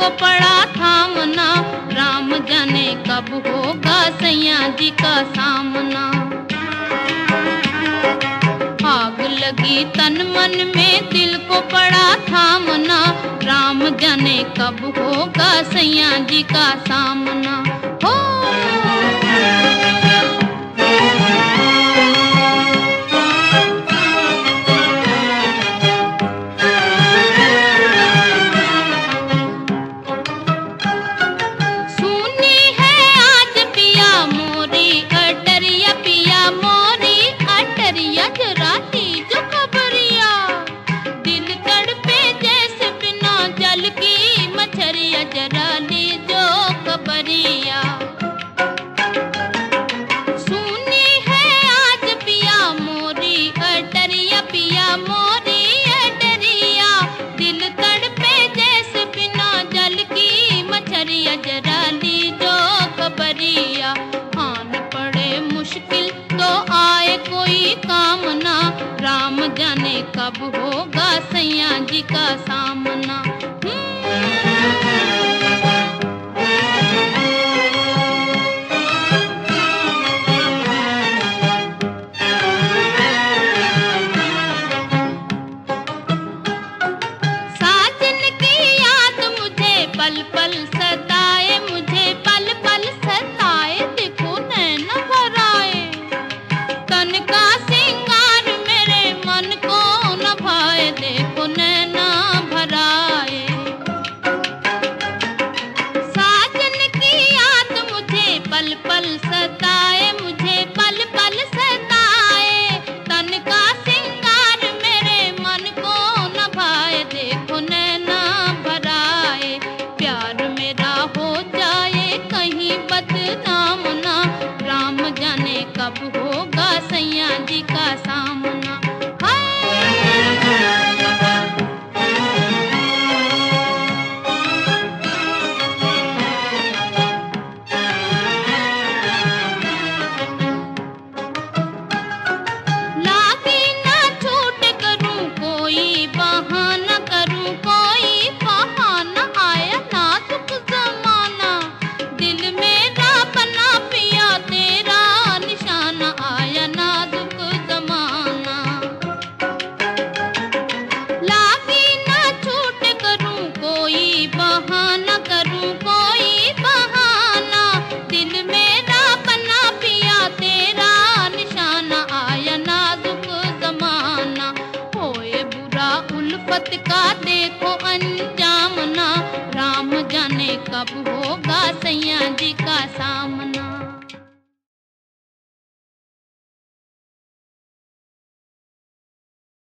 को पड़ा थामना राम जाने कब होगा सैया जी का सामना। आग लगी तन मन में दिल को पड़ा थामना राम जाने कब होगा सैया जी का सामना। हो। अटरिया पिया मोरी अटरिया जो खबरिया। दिल तड़पे जैसे बिना जल की, मछरिया जरा जो खबरिया। सुनी है आज पिया मोरी, अटरिया पिया मोरी, अटरिया। दिल तड़पे जैसे बिना जल की, मछरिया जरा जाने कब होगा सैया जी का सामना। साजन की याद मुझे पल पल सताए पल सताए मुझे। उल्फत का देखो अंजाम ना। राम जाने कब होगा सैया जी का सामना।